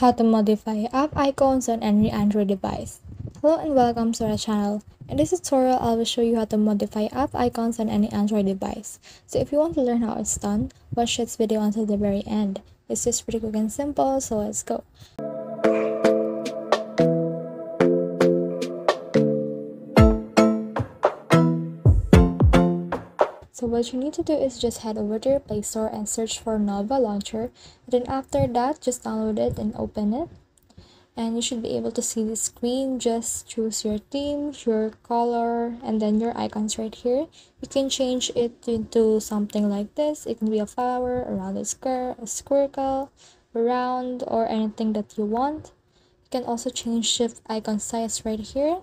how to modify app icons on any Android device. Hello and welcome to our channel. In this tutorial, I will show you how to modify app icons on any Android device. So if you want to learn how it's done, watch this video until the very end. It's just pretty quick and simple, so let's go. So what you need to do is just head over to your Play Store and search for Nova Launcher. Then after that, just download it and open it. And you should be able to see the screen. Just choose your theme, your color, and then your icons right here. You can change it into something like this. It can be a flower, a rounded square, a squircle, a round, or anything that you want. You can also change shift icon size right here.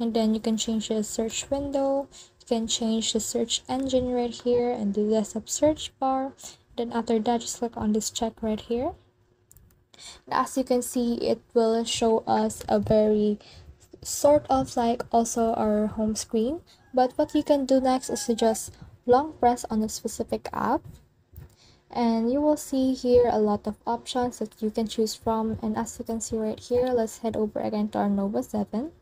And then you can change the search window can change the search engine right here and do the desktop search bar. Then after that just click on this check right here. And as you can see it will show us a very sort of like also our home screen. But what you can do next is to just long press on a specific app. And you will see here a lot of options that you can choose from. And as you can see right here let's head over again to our nova 7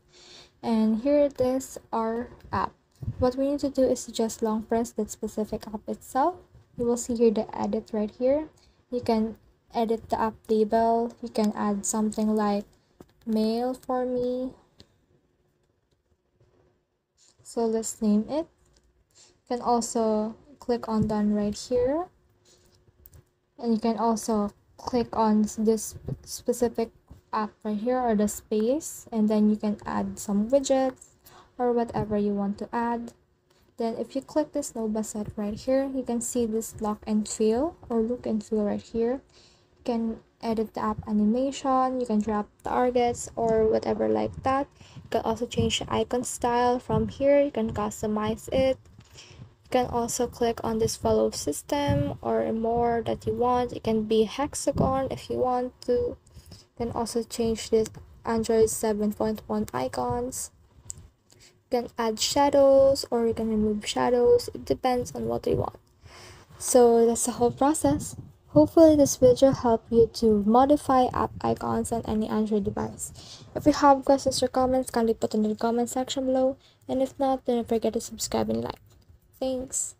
and here it is our app what we need to do is just long press that specific app itself. You will see here the edit right here. You can edit the app label. You can add something like mail for me. So let's name it. You can also click on done right here. And you can also click on this specific app right here or the space. And then you can add some widgets or whatever you want to add. Then if you click this Nova set right here, you can see this look and feel or look and feel right here. You can edit the app animation, you can drop targets or whatever like that. You can also change the icon style from here, you can customize it. You can also click on this follow system or more that you want. It can be hexagon if you want to. You can also change this Android 7.1 icons can add shadows or you can remove shadows. It depends on what you want. So that's the whole process. Hopefully this video helped you to modify app icons on any android device. If you have questions or comments kindly put in the comment section below. And if not don't forget to subscribe and like. Thanks